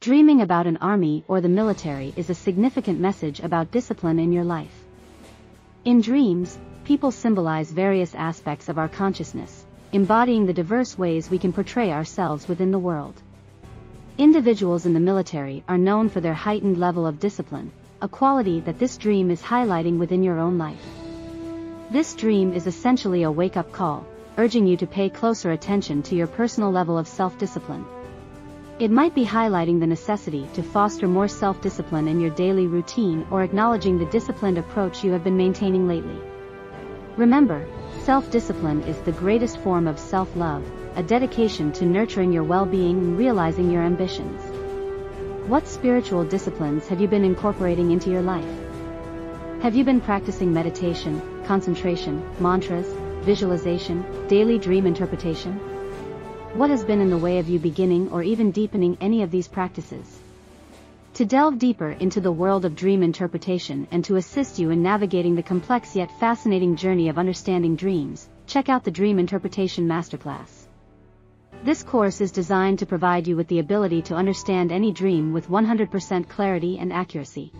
Dreaming about an army or the military is a significant message about discipline in your life. In dreams, people symbolize various aspects of our consciousness, embodying the diverse ways we can portray ourselves within the world. Individuals in the military are known for their heightened level of discipline, a quality that this dream is highlighting within your own life. This dream is essentially a wake-up call, urging you to pay closer attention to your personal level of self-discipline. It might be highlighting the necessity to foster more self-discipline in your daily routine or acknowledging the disciplined approach you have been maintaining lately. Remember, self-discipline is the greatest form of self-love, a dedication to nurturing your well-being and realizing your ambitions. What spiritual disciplines have you been incorporating into your life? Have you been practicing meditation, concentration, mantras, visualization, daily dream interpretation? What has been in the way of you beginning or even deepening any of these practices? To delve deeper into the world of dream interpretation and to assist you in navigating the complex yet fascinating journey of understanding dreams, check out the Dream Interpretation Masterclass. This course is designed to provide you with the ability to understand any dream with 100% clarity and accuracy.